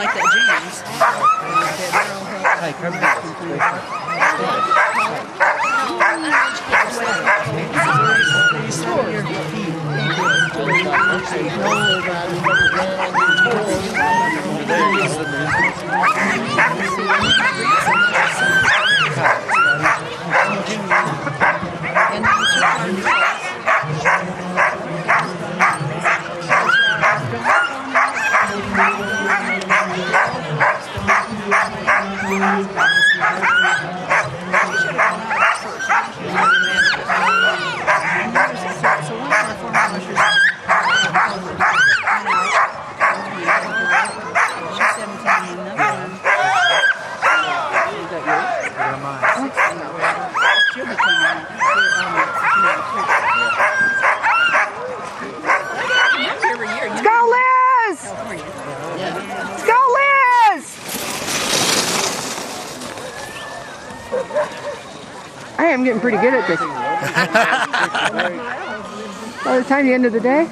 like that James. Hey, come back. Let's go, Liz! I am getting pretty good at this. By the time the end of the day.